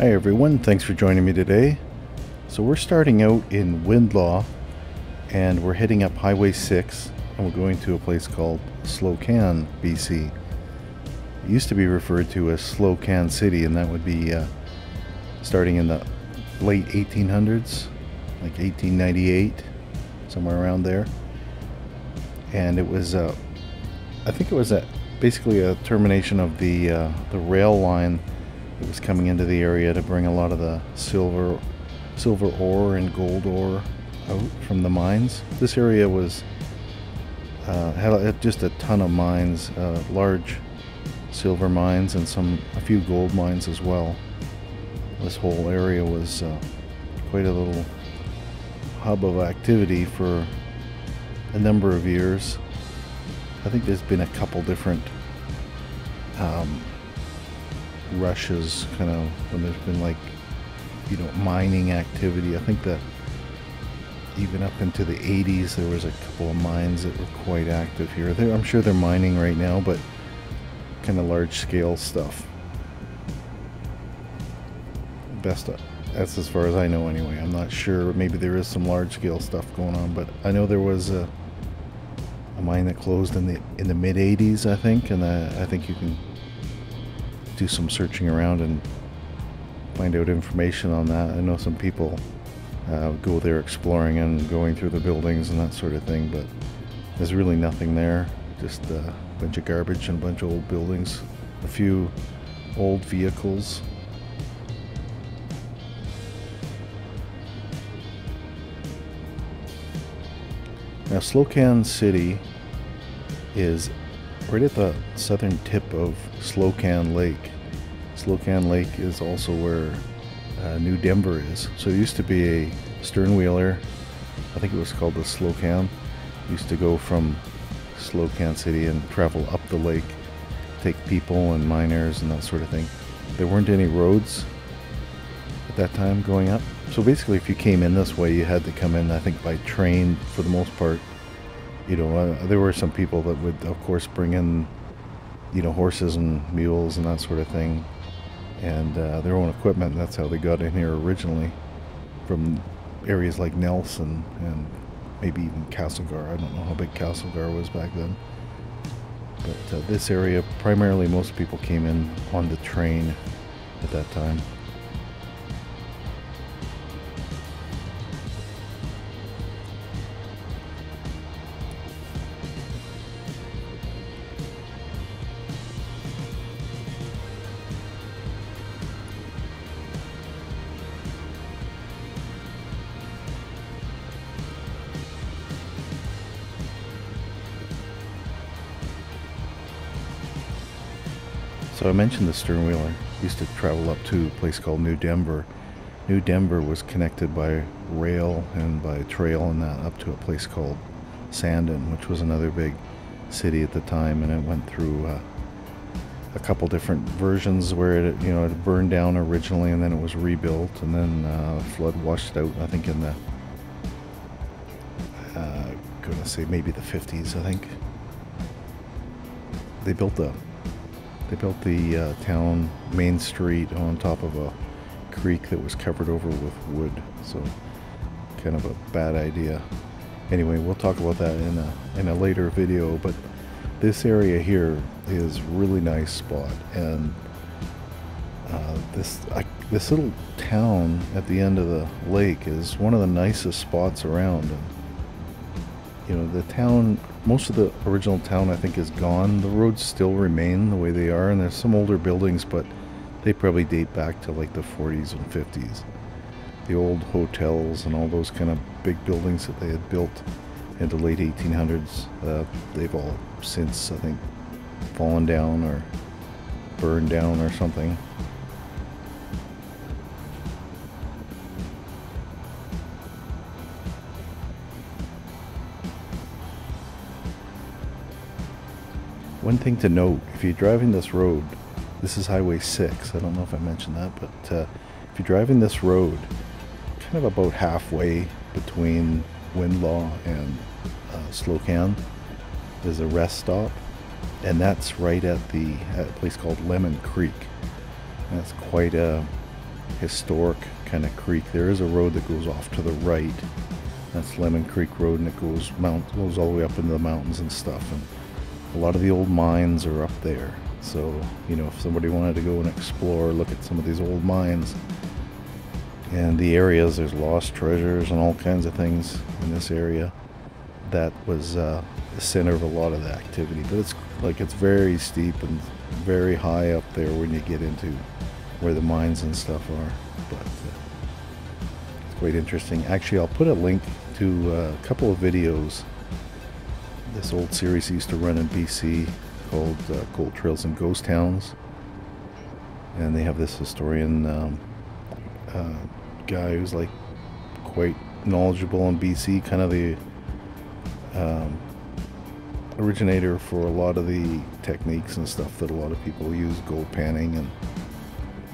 Hi everyone, thanks for joining me today. So we're starting out in Winlaw and we're heading up Highway 6 and we're going to a place called Slocan, BC. It used to be referred to as Slocan City and that would be uh, starting in the late 1800s, like 1898, somewhere around there. And it was, uh, I think it was a, basically a termination of the, uh, the rail line that was coming into the area to bring a lot of the silver, silver ore and gold ore out from the mines. This area was uh, had just a ton of mines, uh, large silver mines and some a few gold mines as well. This whole area was uh, quite a little hub of activity for a number of years. I think there's been a couple different um, rushes, kind of when there's been like you know mining activity. I think that even up into the 80s there was a couple of mines that were quite active here. They're, I'm sure they're mining right now, but kind of large scale stuff. Best uh, that's as far as I know anyway. I'm not sure. Maybe there is some large scale stuff going on, but I know there was a, a mine that closed in the in the mid 80s, I think, and I think you can do some searching around and find out information on that. I know some people uh, go there exploring and going through the buildings and that sort of thing, but there's really nothing there. Just a bunch of garbage and a bunch of old buildings, a few old vehicles. Now, Slocan City is right at the southern tip of Slocan Lake. Slocan Lake is also where uh, New Denver is. So it used to be a stern wheeler. I think it was called the Slocan. Used to go from Slocan City and travel up the lake, take people and miners and that sort of thing. There weren't any roads at that time going up. So basically, if you came in this way, you had to come in, I think, by train for the most part. You know, uh, there were some people that would, of course, bring in, you know, horses and mules and that sort of thing and uh, their own equipment. That's how they got in here originally from areas like Nelson and maybe even Castlegar. I don't know how big Castlegar was back then. But uh, this area, primarily most people came in on the train at that time. So I mentioned the stern wheeler. Used to travel up to a place called New Denver. New Denver was connected by rail and by trail and that up to a place called Sandon, which was another big city at the time, and it went through uh, a couple different versions where it, you know, it burned down originally, and then it was rebuilt, and then uh, flood washed out. I think in the, uh, gonna say maybe the 50s. I think they built a they built the uh, town main street on top of a creek that was covered over with wood, so kind of a bad idea. Anyway, we'll talk about that in a in a later video. But this area here is really nice spot, and uh, this I, this little town at the end of the lake is one of the nicest spots around. And, you know, the town most of the original town I think is gone. The roads still remain the way they are, and there's some older buildings, but they probably date back to like the 40s and 50s. The old hotels and all those kind of big buildings that they had built in the late 1800s, uh, they've all since, I think, fallen down or burned down or something. One thing to note, if you're driving this road, this is Highway 6, I don't know if I mentioned that, but uh, if you're driving this road, kind of about halfway between Winlaw and uh, Slocan, there's a rest stop, and that's right at the at a place called Lemon Creek. And that's quite a historic kind of creek. There is a road that goes off to the right. That's Lemon Creek Road, and it goes mount goes all the way up into the mountains and stuff. And a lot of the old mines are up there. So you know, if somebody wanted to go and explore, look at some of these old mines and the areas, there's lost treasures and all kinds of things in this area. That was uh, the center of a lot of the activity. But it's like it's very steep and very high up there when you get into where the mines and stuff are. But uh, it's quite interesting. Actually, I'll put a link to uh, a couple of videos. This old series used to run in BC called uh, Gold Trails and Ghost Towns. And they have this historian um, uh, guy who's like quite knowledgeable in BC, kind of the um, originator for a lot of the techniques and stuff that a lot of people use, gold panning, and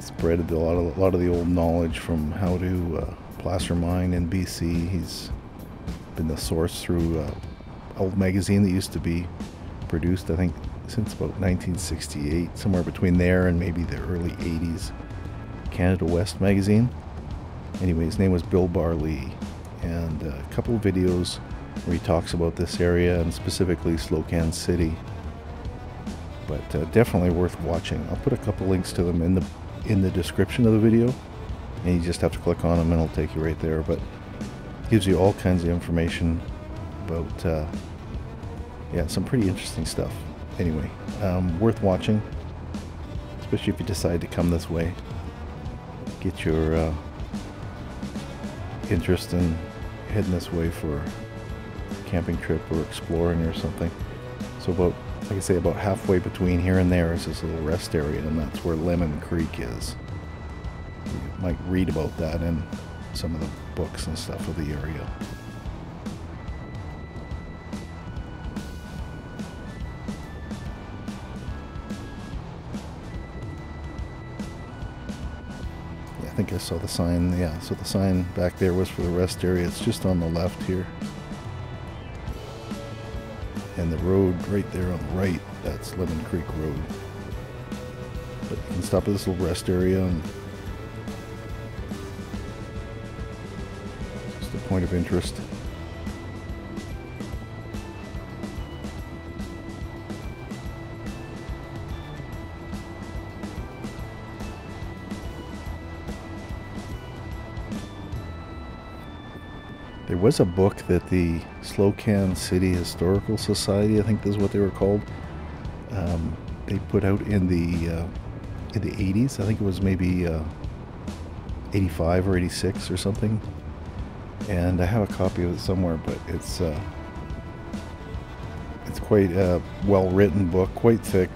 spread a lot of a lot of the old knowledge from how to uh, placer mine in BC. He's been the source through uh, old magazine that used to be produced, I think, since about 1968, somewhere between there and maybe the early 80s. Canada West magazine. Anyway, his name was Bill Barlee, and a couple videos where he talks about this area and specifically Slocan City. But uh, definitely worth watching. I'll put a couple links to them in the in the description of the video, and you just have to click on them and it'll take you right there. But gives you all kinds of information about uh, yeah some pretty interesting stuff. Anyway, um, worth watching, especially if you decide to come this way. Get your uh, interest in heading this way for a camping trip or exploring or something. So about, like I say, about halfway between here and there is this little rest area, and that's where Lemon Creek is. You might read about that in some of the books and stuff of the area. Think I saw the sign. Yeah, so the sign back there was for the rest area. It's just on the left here. And the road right there on the right, that's Lemon Creek Road. But you can stop at this little rest area and just a point of interest. There was a book that the Slocan City Historical Society, I think this is what they were called, um, they put out in the uh, in the 80s. I think it was maybe uh, 85 or 86 or something. And I have a copy of it somewhere, but it's uh, it's quite a well written book, quite thick,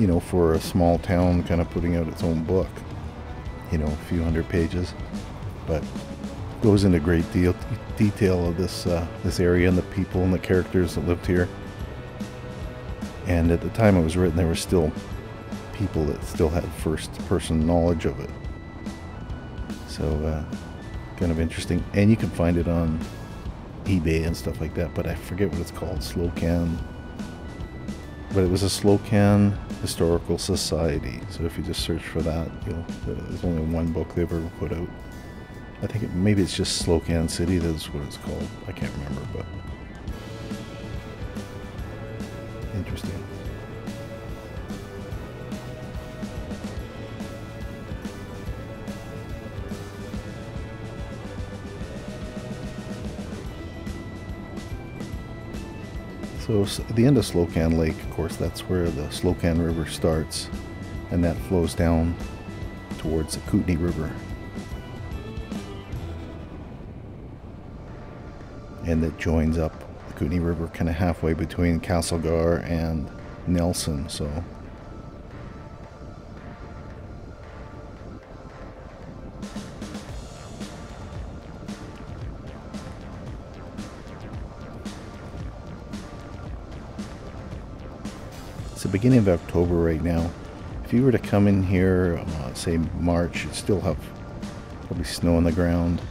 you know, for a small town kind of putting out its own book. You know, a few hundred pages, but goes into great deal detail of this uh, this area and the people and the characters that lived here. And at the time it was written, there were still people that still had first-person knowledge of it. So, uh, kind of interesting. And you can find it on eBay and stuff like that, but I forget what it's called. Slocan. But it was a Slocan Historical Society. So if you just search for that, you'll there's only one book they've ever put out. I think it, maybe it's just Slocan City. That's what it's called. I can't remember, but interesting. So at the end of Slocan Lake, of course, that's where the Slocan River starts, and that flows down towards the Kootenay River. And that joins up the Kootenay River kind of halfway between Castlegar and Nelson. So it's the beginning of October right now. If you were to come in here, uh, say March, you'd still have probably snow on the ground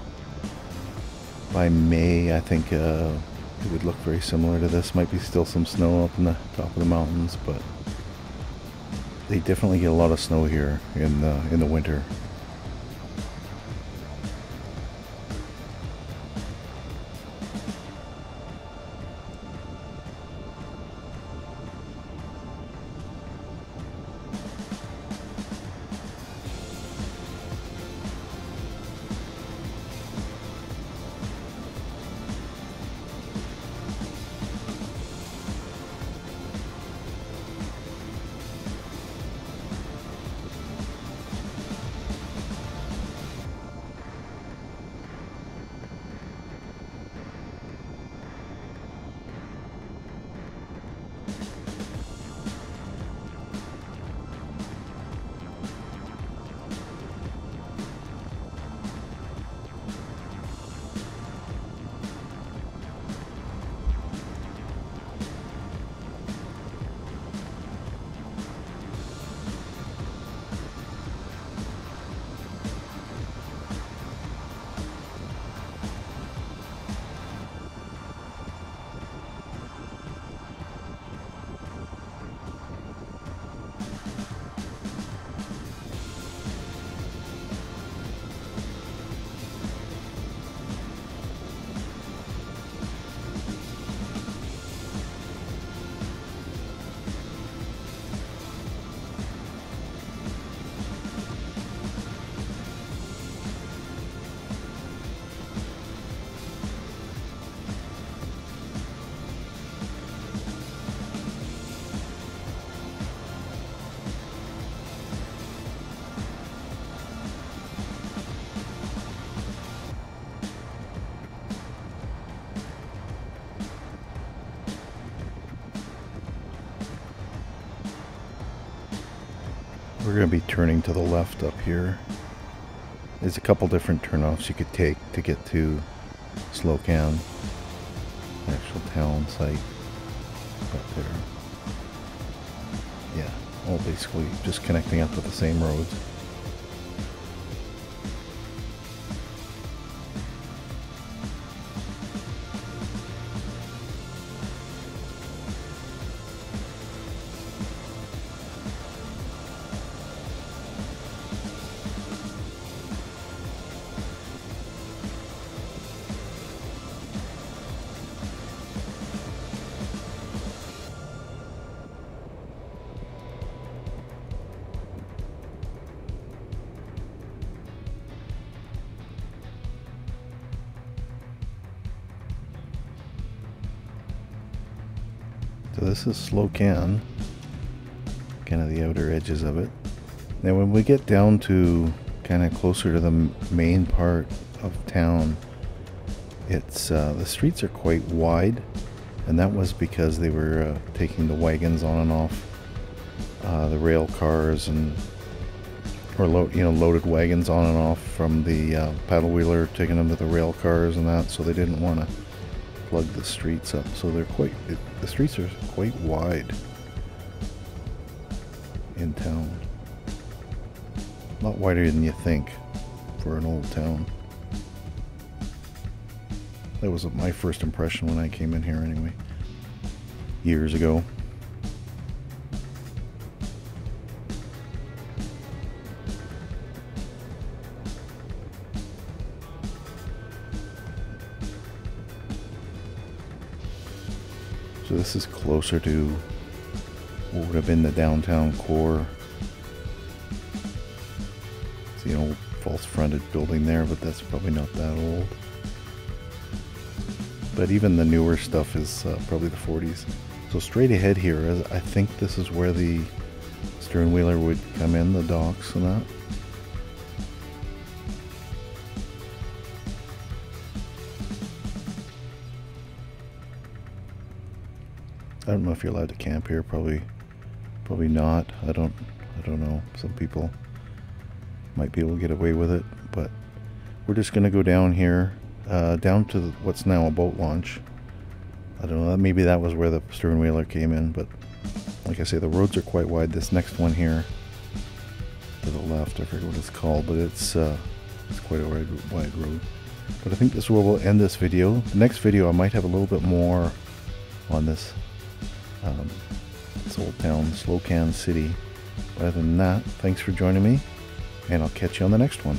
by May, I think uh, it would look very similar to this. Might be still some snow up in the top of the mountains, but they definitely get a lot of snow here in the in the winter. We're going to be turning to the left up here. There's a couple different turnoffs you could take to get to Slocan, actual town site up there. Yeah, all basically just connecting up to the same roads. This is Slocan, kind of the outer edges of it. Now when we get down to kind of closer to the main part of town, it's uh, the streets are quite wide, and that was because they were uh, taking the wagons on and off uh, the rail cars and or you know loaded wagons on and off from the uh, paddle wheeler, taking them to the rail cars and that. So they didn't want to plug the streets up. So they're quite, it, the streets are quite wide in town. A lot wider than you think for an old town. That was my first impression when I came in here anyway, years ago. Closer to what would have been the downtown core. It's the old false fronted building there, but that's probably not that old. But even the newer stuff is uh, probably the 40s. So straight ahead here, I think this is where the stern wheeler would come in, the docks and that. I don't know if you're allowed to camp here. Probably, probably not. I don't. I don't know. Some people might be able to get away with it, but we're just gonna go down here, uh, down to what's now a boat launch. I don't know. Maybe that was where the stern wheeler came in, but like I say, the roads are quite wide. This next one here to the left, I forget what it's called, but it's uh, it's quite a wide, wide road. But I think this is where we'll end this video. The next video, I might have a little bit more on this um, this old town, Slocan City. But other than that, thanks for joining me, and I'll catch you on the next one.